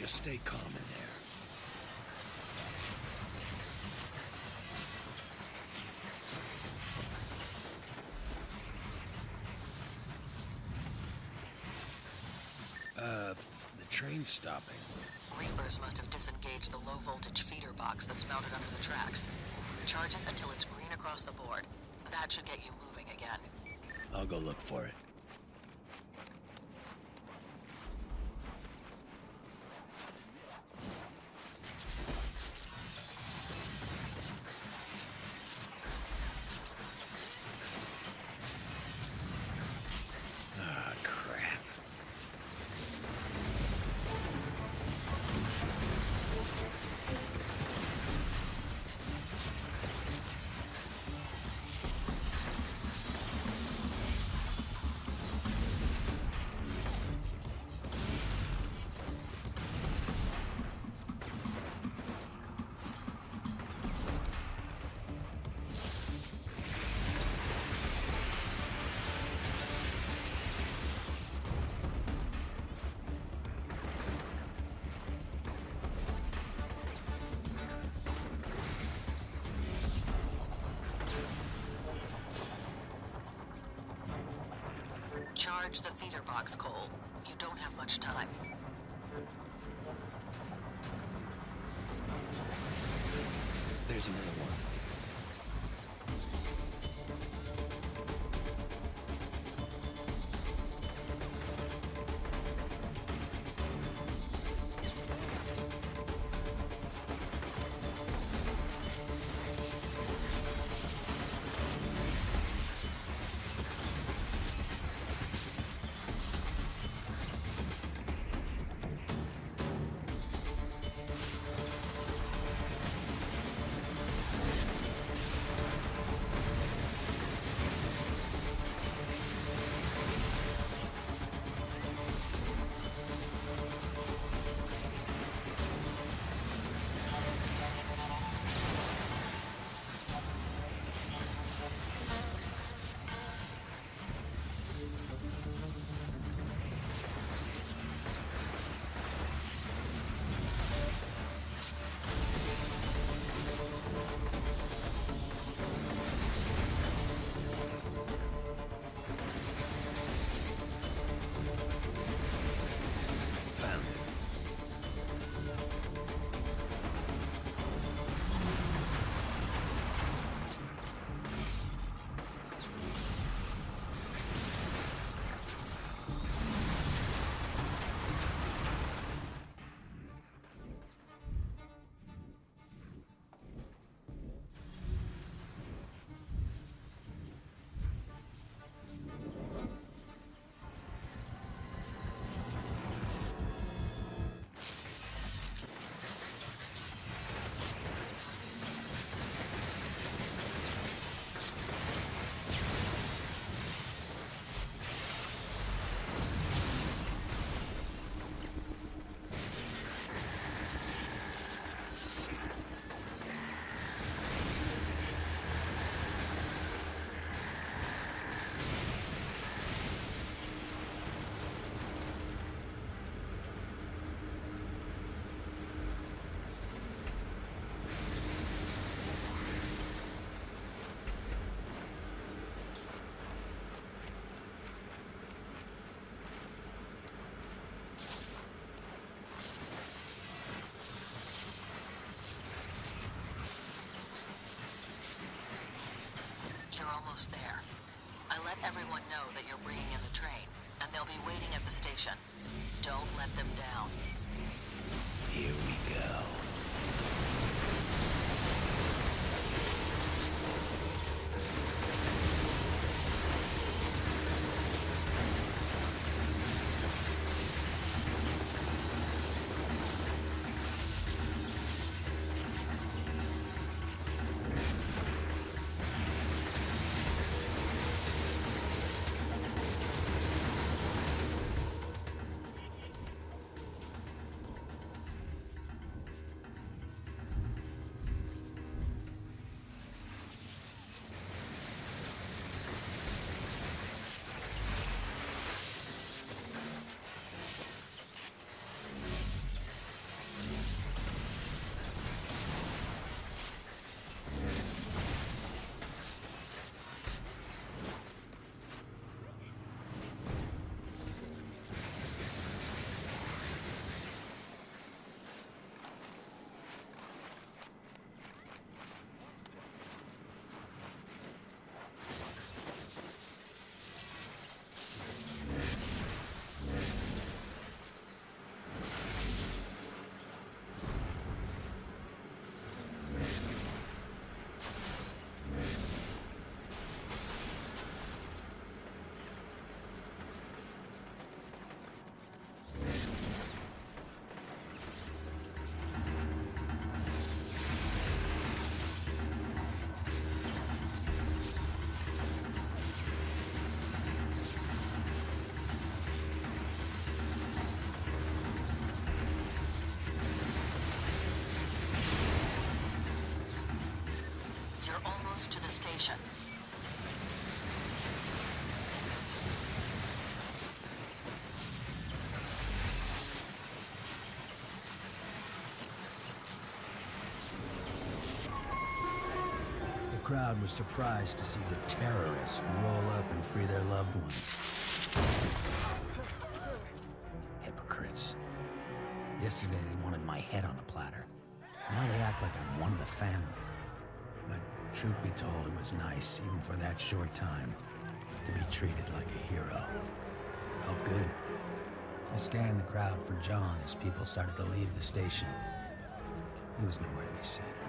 Just stay calm in there. Uh, the train's stopping. Reapers must have disengaged the low-voltage feeder box that's mounted under the tracks. Charge it until it's green across the board. That should get you moving again. I'll go look for it. Charge the feeder box, Cole. You don't have much time. There's another one. Let everyone know that you're bringing in the train, and they'll be waiting at the station. Don't let them down. Here we go. Station. The crowd was surprised to see the terrorists roll up and free their loved ones. Hypocrites. Yesterday they wanted my head on a platter. Now they act like I'm one of the family. Truth be told, it was nice, even for that short time, to be treated like a hero. Felt good. I scanned the crowd for John as people started to leave the station. He was nowhere to be seen.